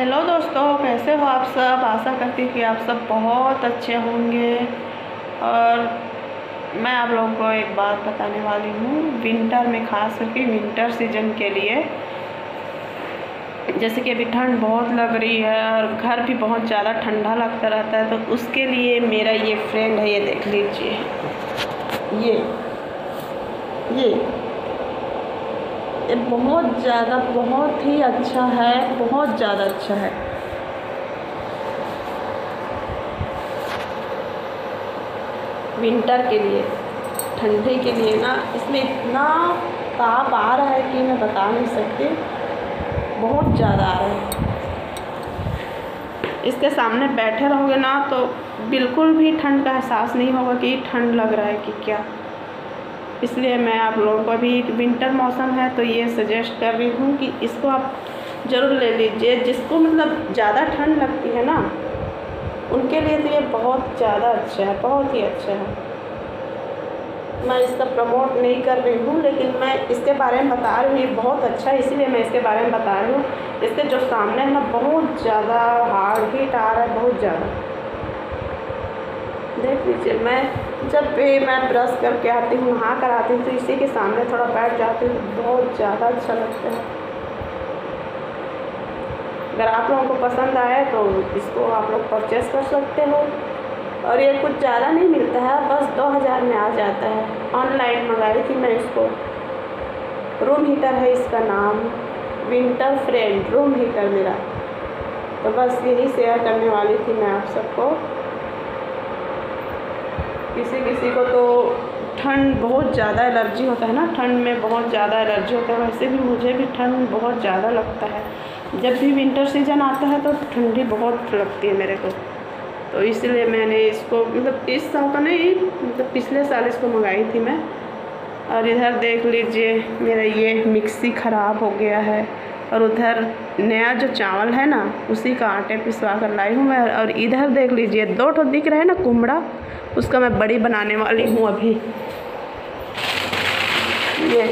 Hello दोस्तों, कैसे हो आप सब? आशा करती हूँ कि आप सब बहुत अच्छे होंगे। और मैं आप लोगों को एक बात बताने वाली हूँ। विंटर में खास करके विंटर सीज़न के लिए, जैसे कि अभी ठंड बहुत लग रही है और घर भी बहुत ज़्यादा ठंडा लगता रहता है तो उसके लिए मेरा ये फ्रेंड है, ये देख लीजिए। ये ये। बहुत ज़्यादा, बहुत ही अच्छा है, बहुत ज़्यादा अच्छा है। विंटर के लिए, ठंडी के लिए ना, इसमें इतना ताप आ रहा है कि मैं बता नहीं सकती। बहुत ज़्यादा आ रहा है। इसके सामने बैठे रहोगे ना तो बिल्कुल भी ठंड का एहसास नहीं होगा कि ठंड लग रहा है कि क्या। इसलिए मैं आप लोगों को अभी विंटर मौसम है तो ये सजेस्ट कर रही हूँ कि इसको आप ज़रूर ले लीजिए। जिसको मतलब ज़्यादा ठंड लगती है ना, उनके लिए तो ये बहुत ज़्यादा अच्छा है, बहुत ही अच्छा है। मैं इसका प्रमोट नहीं कर रही हूँ, लेकिन मैं इसके बारे में बता रही हूँ, ये बहुत अच्छा है, इसीलिए मैं इसके बारे में बता रही हूँ। इसके जो सामने है ना, बहुत ज़्यादा हार्ड हीट आ रहा है, बहुत ज़्यादा। देख लीजिए, मैं जब भी मैं ब्रश करके आती हूँ, नहा कर आती हूँ तो इसी के सामने थोड़ा बैठ जाती हूँ, बहुत ज़्यादा अच्छा लगता है। अगर आप लोगों को पसंद आए तो इसको आप लोग परचेस कर सकते हो। और ये कुछ ज़्यादा नहीं मिलता है, बस दो हज़ार में आ जाता है। ऑनलाइन मंगाई थी मैं इसको। रूम हीटर है इसका नाम। विंटर फ्रेंड रूम हीटर मेरा। तो बस यही शेयर करने वाली थी मैं आप सबको। किसी किसी को तो ठंड बहुत ज़्यादा एलर्जी होता है ना, ठंड में बहुत ज़्यादा एलर्जी होता है, वैसे भी मुझे भी ठंड बहुत ज़्यादा लगता है। जब भी विंटर सीज़न आता है तो ठंडी बहुत लगती है मेरे को। तो इसलिए मैंने इसको मतलब इस साल का नहीं मतलब पिछले साल इसको मंगाई थी मैं। और इधर देख लीजिए, मेरा ये मिक्सी ख़राब हो गया है। और उधर नया जो चावल है ना, उसी का आटे पिसवा कर लाई हूँ मैं। और इधर देख लीजिए, दो ठो दिख रहे हैं ना कुमड़ा, उसका मैं बड़ी बनाने वाली हूँ अभी। ये,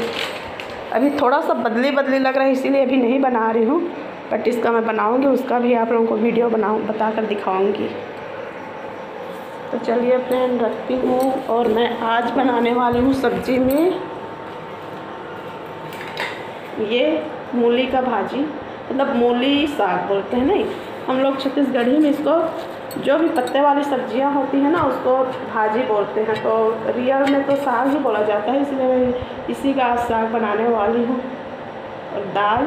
अभी थोड़ा सा बदली बदली लग रहा है, इसीलिए अभी नहीं बना रही हूँ। बट इसका मैं बनाऊँगी, उसका भी आप लोगों को वीडियो बनाऊँ बता कर दिखाऊँगी। तो चलिए फ्रेंड रखती हूँ और मैं आज बनाने वाली हूँ सब्ज़ी में। ये मूली का भाजी मतलब मूली साग बोलते हैं नहीं? हम लोग छत्तीसगढ़ी में इसको जो भी पत्ते वाली सब्ज़ियाँ होती हैं ना, उसको भाजी बोलते हैं। तो रियल में तो साग ही बोला जाता है, इसलिए मैं इसी का साग बनाने वाली हूँ। और दाल?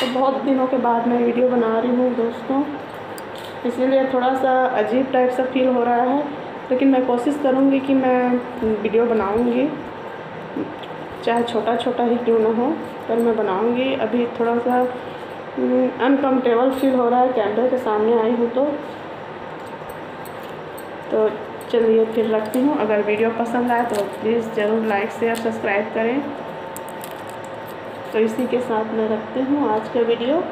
तो बहुत दिनों के बाद मैं वीडियो बना रही हूँ दोस्तों। इसीलिए थोड़ा सा अजीब टाइप सा फील हो रहा है, लेकिन मैं कोशिश करूँगी कि मैं वीडियो बनाऊँगी। चाहे छोटा छोटा ही क्यों ना हो, पर मैं बनाऊँगी। अभी थोड़ा सा अनकम्फर्टेबल फील हो रहा है कैमरे के सामने आई हूँ तो। तो चलिए फिर रखती हूँ। अगर वीडियो पसंद आए तो प्लीज़ ज़रूर लाइक शेयर सब्सक्राइब करें। तो इसी के साथ मैं रखती हूँ आज का वीडियो।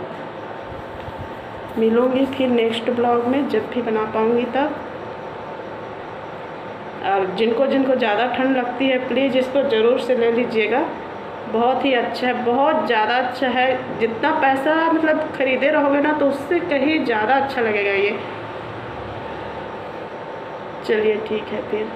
मिलूँगी फिर नेक्स्ट ब्लॉग में, जब भी बना पाऊँगी तब। और जिनको जिनको ज़्यादा ठंड लगती है प्लीज़ इसको ज़रूर से ले लीजिएगा। बहुत ही अच्छा है, बहुत ज़्यादा अच्छा है। जितना पैसा मतलब ख़रीदे रहोगे ना तो उससे कहीं ज़्यादा अच्छा लगेगा ये। चलिए ठीक है फिर।